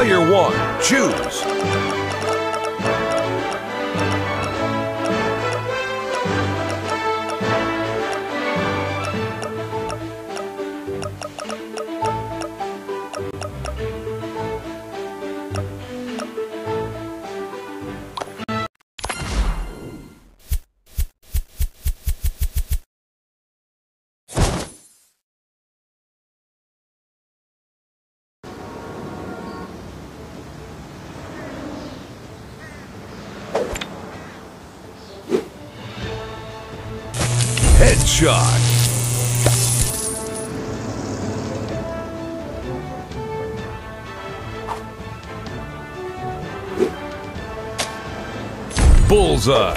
Player one, choose. Headshot. Bullseye.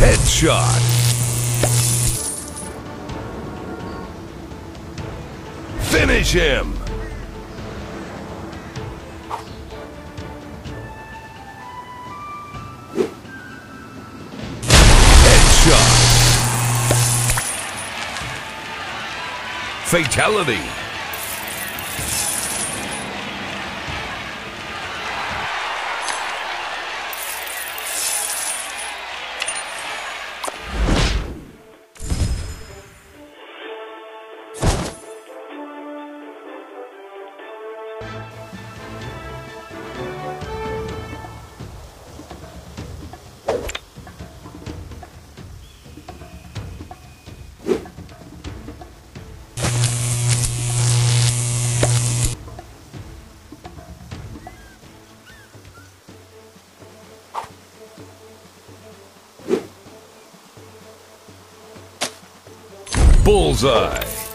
Headshot. Finish him. Fatality. Bullseye.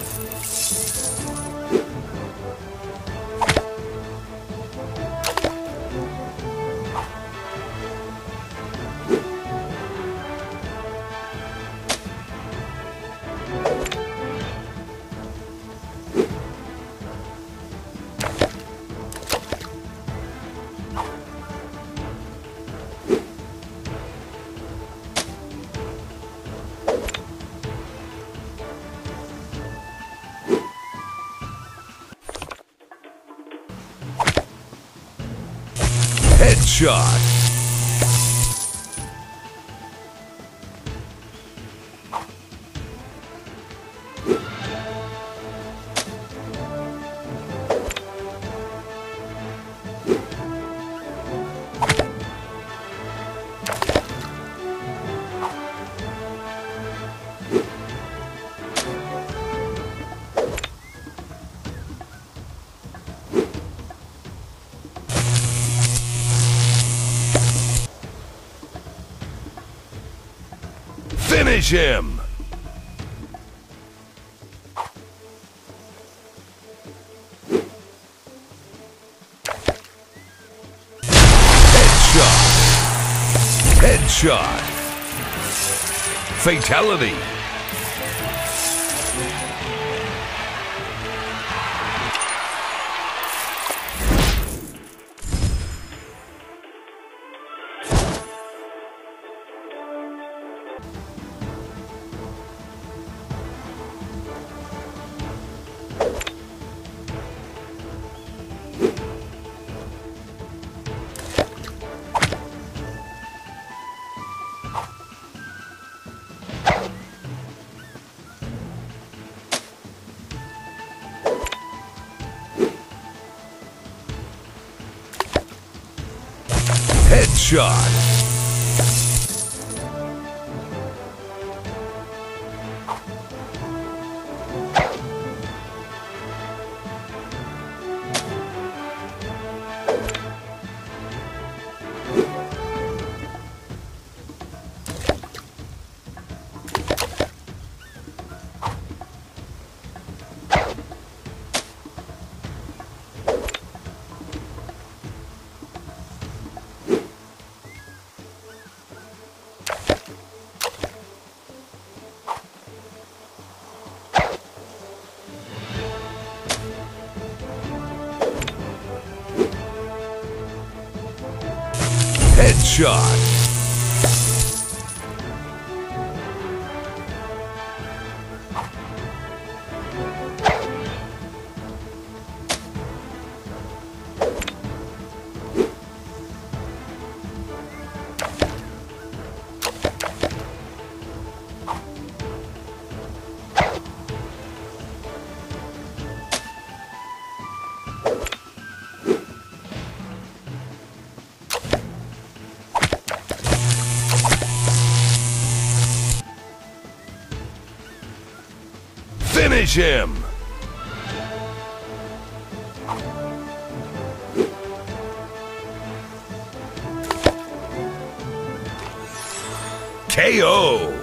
Headshot. Finish him. Headshot. Headshot. Fatality. Headshot. Headshot. Finish him! KO!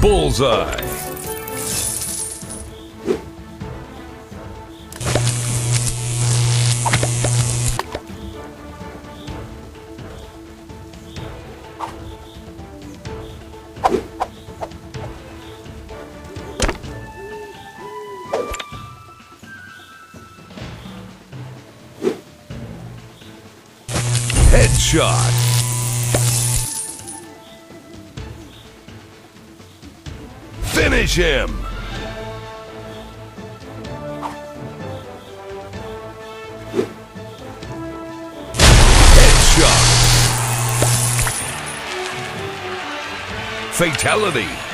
Bullseye. Him! Headshot! Fatality!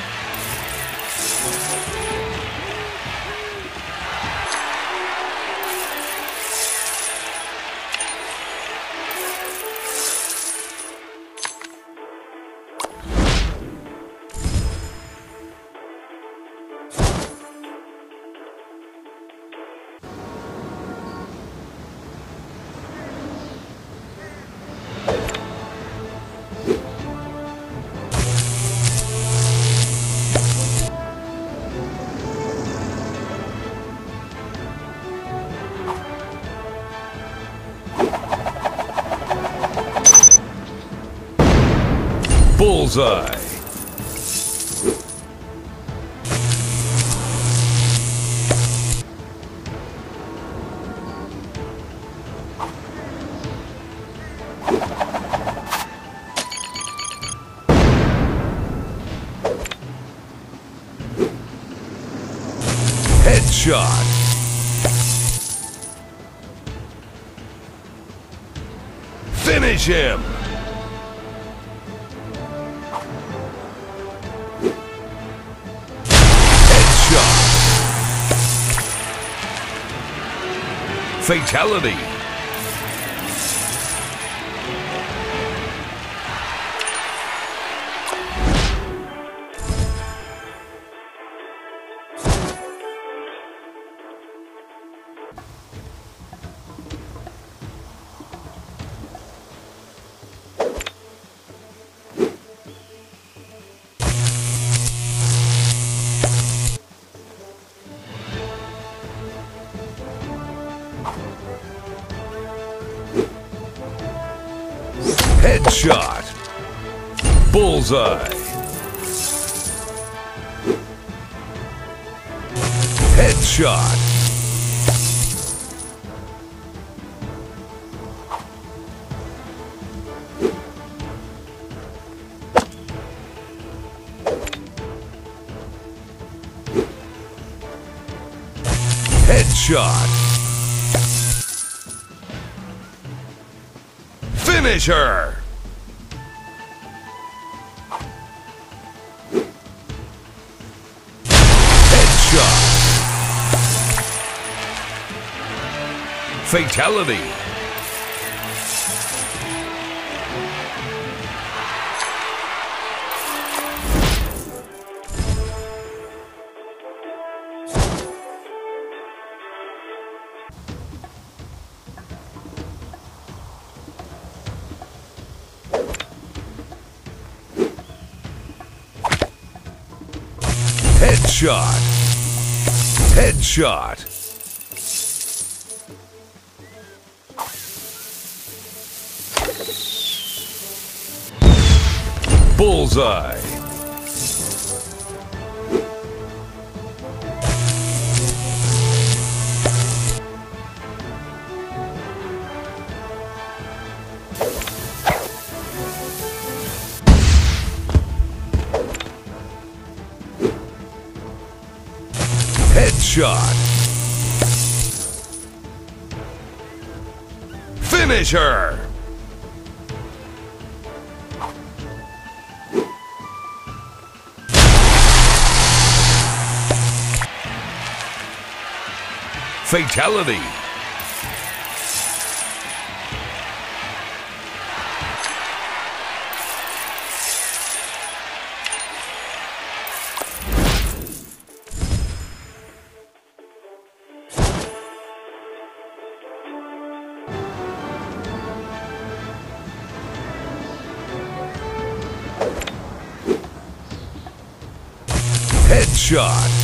Bullseye. Fatality. Headshot. Bullseye. Headshot. Headshot. Finish her. Fatality. Headshot. Headshot. Bullseye. Headshot. Finish her! Fatality. Headshot.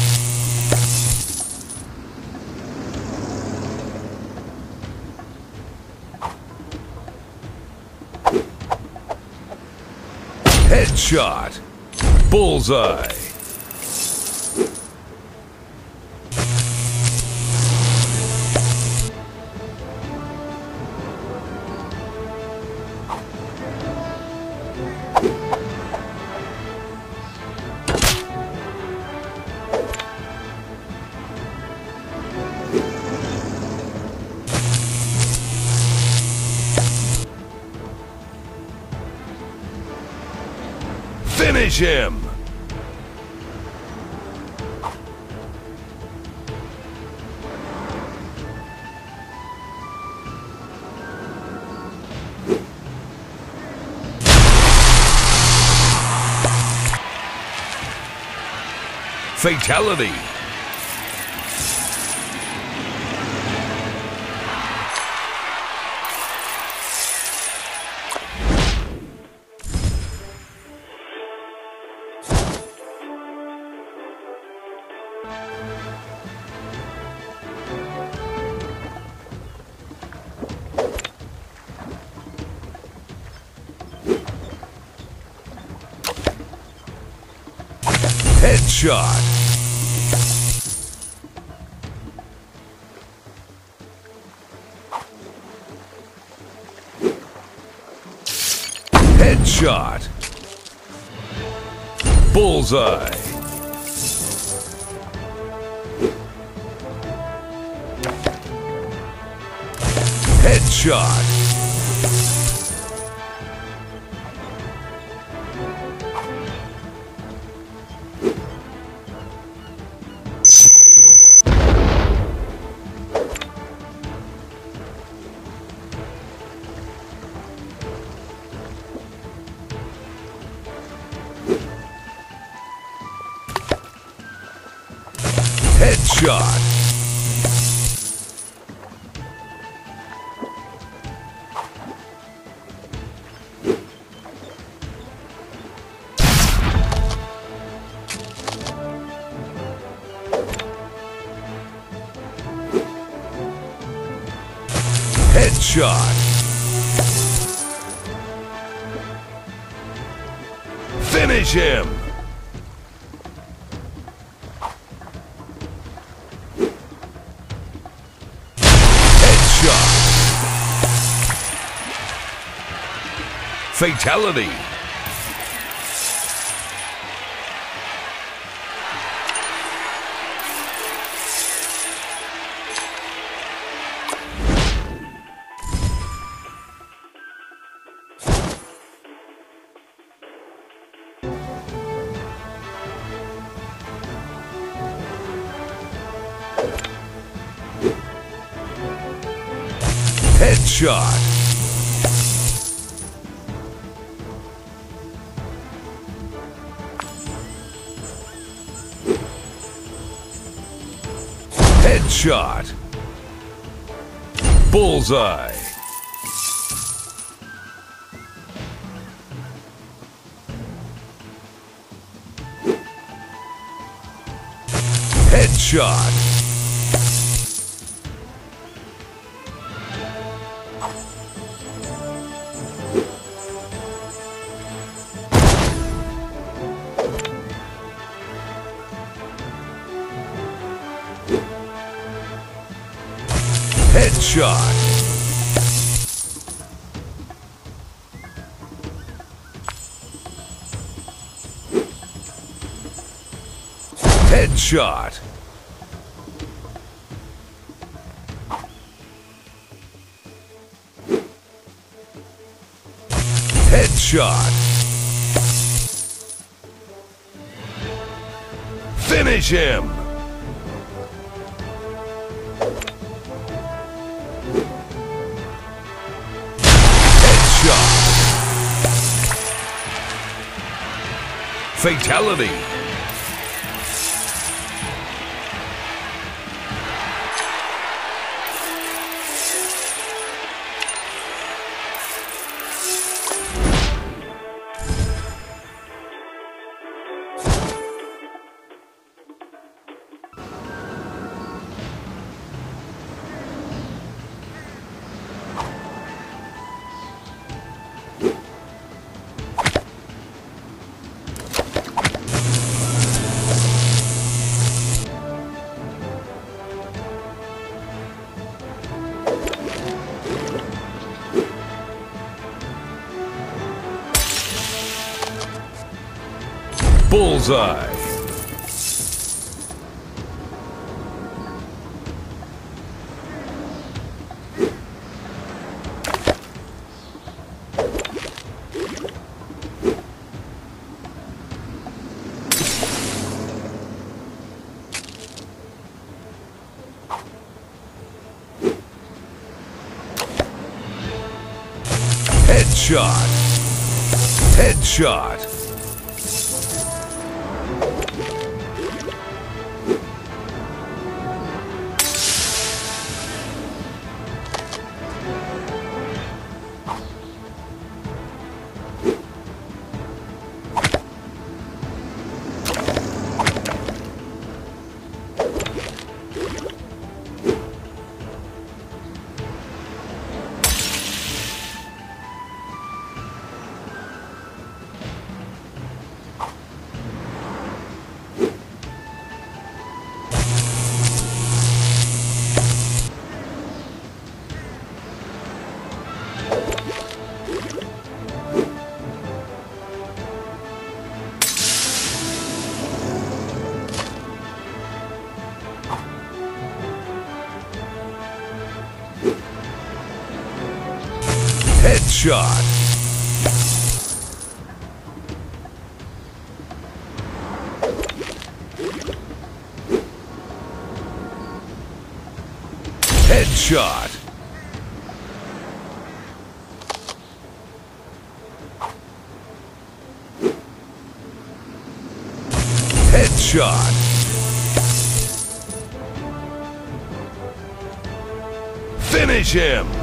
Headshot. Bullseye. Fatality. Headshot. Headshot. Bullseye. Headshot. Headshot. Fatality. Headshot. Headshot. Bullseye. Headshot. shot. Headshot. Finish him. Headshot. Fatality. Bullseye. Headshot. Headshot. Headshot. Headshot. Headshot. Finish him.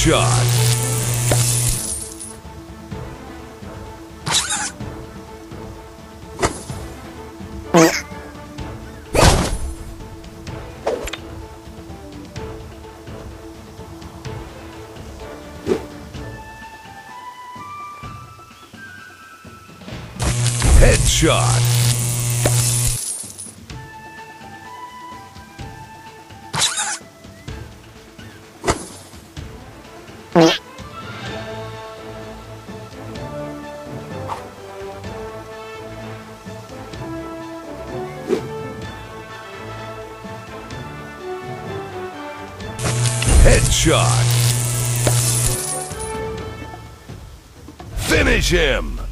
Headshot. Headshot. Finish him.